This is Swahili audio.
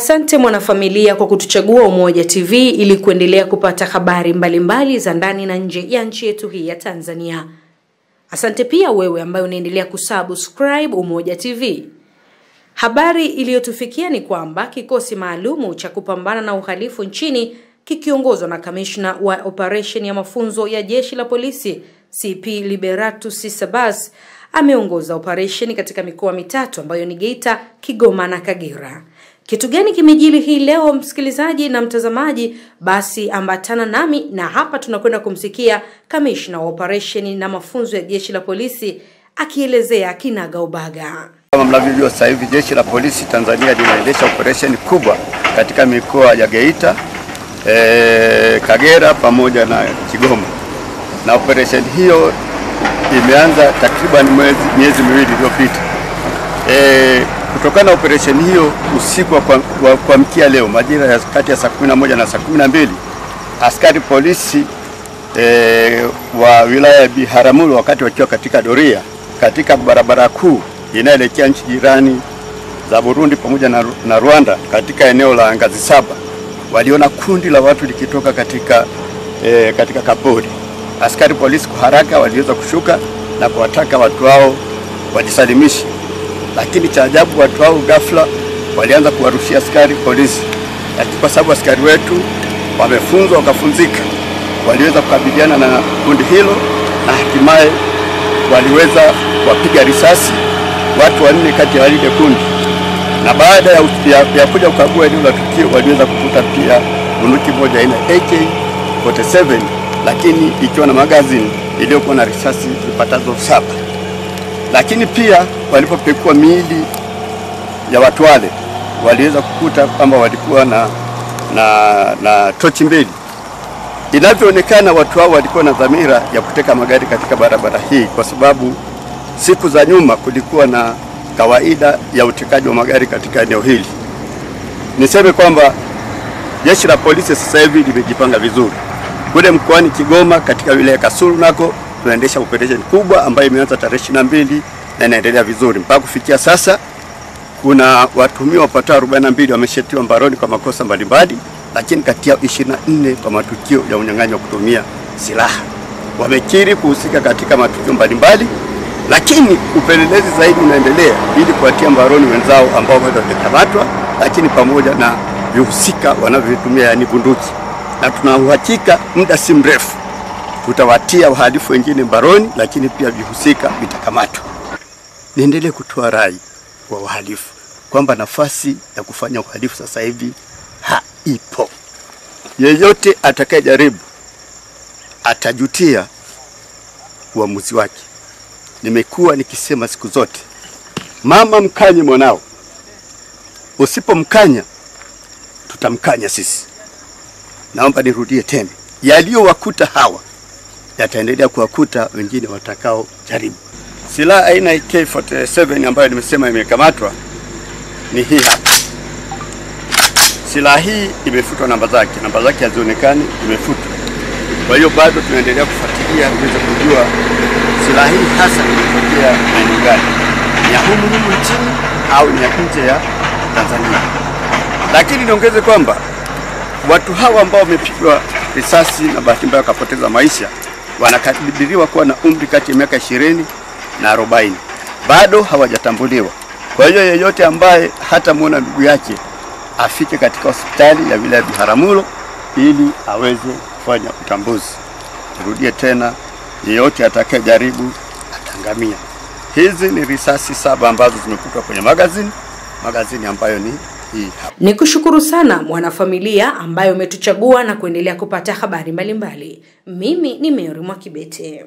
Asante mwanafamilia kwa kutuchagua Umoja TV ili kuendelea kupata habari mbalimbali mbali za ndani na nje ya nchi yetu hii ya Tanzania. Asante pia wewe ambaye unaendelea kusubscribe Umoja TV. Habari iliyotufikia ni kwamba kikosi maalumu cha kupambana na uhalifu nchini kikiongozwa na kamishna wa operation ya mafunzo ya jeshi la polisi CP Liberatus Sisabas ameongoza operesheni katika mikoa mitatu ambayo ni Geita, Kigoma na Kagera. Kitu gani kimejili hii leo, msikilizaji na mtazamaji? Basi ambatana nami na hapa tunakwenda kumsikia kamishna wa operesheni na mafunzo ya jeshi la polisi akielezea kinaga ubaga. Kama mnavyojua sasa hivi jeshi la polisi Tanzania linaendesha operesheni kubwa katika mikoa ya Geita, e, Kagera pamoja na Kigoma, na operesheni hiyo imeanza takriban miezi miwili iliyopita. E, kutokana na operesheni hiyo, usiku wa kuamkia leo majira ya kati ya saa 11 na saa 12 askari polisi e, wa wilaya ya Biharamulo wakati wakiwa katika doria katika barabara kuu inayoelekea nchi jirani za Burundi pamoja na, na Rwanda katika eneo la Ngazi Saba waliona kundi la watu likitoka katika, e, katika kapori. Askari polisi kwa haraka waliweza kushuka na kuwataka watu hao wajisalimishe, lakini cha ajabu watu hao ghafla walianza kuwarushia askari polisi, lakini kwa sababu askari wetu wamefunzwa wakafunzika, waliweza kukabiliana na kundi hilo na hatimaye waliweza kuwapiga risasi watu wanne kati ya lile kundi, na baada ya, ya, ya kuja kukagua eneo la tukio waliweza kukuta pia bunduki moja aina AK47 lakini ikiwa na magazini iliyokuwa na risasi zipatazo saba. Lakini pia walipopekua miili ya watu wale waliweza kukuta kwamba walikuwa na, na, na tochi mbili. Inavyoonekana watu hao walikuwa na dhamira ya kuteka magari katika barabara hii, kwa sababu siku za nyuma kulikuwa na kawaida ya utekaji wa magari katika eneo hili. Niseme kwamba jeshi la polisi sasa hivi limejipanga vizuri. Kule mkoani Kigoma katika wilaya ya Kasulu nako tunaendesha operation kubwa ambayo imeanza tarehe 22 na inaendelea vizuri mpaka kufikia sasa. Kuna watuhumiwa wapatao 42 wameshatiwa mbaroni kwa makosa mbalimbali, lakini kati yao 24 kwa matukio ya unyang'anyi wa kutumia silaha. Wamekiri kuhusika katika matukio mbalimbali, lakini upelelezi zaidi unaendelea ili kuwatia mbaroni wenzao ambao bado wamekamatwa, lakini pamoja na vihusika wanavyotumia, yani bunduki na tuna uhakika muda si mrefu tutawatia wahalifu wengine mbaroni, lakini pia vihusika vitakamatwa. Niendelee kutoa rai kwa wahalifu kwamba nafasi ya kufanya uhalifu sasa hivi haipo. Yeyote atakayejaribu atajutia uamuzi wake. Nimekuwa nikisema siku zote, mama mkanye mwanao, usipomkanya tutamkanya sisi. Naomba nirudie tena, yaliyowakuta hawa yataendelea kuwakuta wengine watakao jaribu. Silaha aina AK47 ambayo nimesema imekamatwa ni hii hapa. Silaha hii imefutwa namba zake, namba zake hazionekani, imefutwa. Kwa hiyo bado tunaendelea kufuatilia tuweze kujua silaha hii hasa imetokea maeneo gani, ni ya humu humu nchini au ni ya nje ya Tanzania. Lakini niongeze kwamba watu hawa ambao wamepigwa risasi na bahati mbaya wakapoteza maisha wanakadiriwa kuwa na umri kati ya miaka ishirini na arobaini bado hawajatambuliwa. Kwa hiyo yeyote ambaye hatamwona ndugu yake afike katika hospitali ya wilaya Biharamulo ili aweze kufanya utambuzi. Nirudie tena, yeyote atakayejaribu atangamia. Hizi ni risasi saba ambazo zimekutwa kwenye magazini, magazini ambayo ni hii. Ni kushukuru sana mwanafamilia ambayo umetuchagua na kuendelea kupata habari mbalimbali mbali. Mimi ni Mary Mwakibete.